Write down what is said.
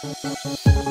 Gracias.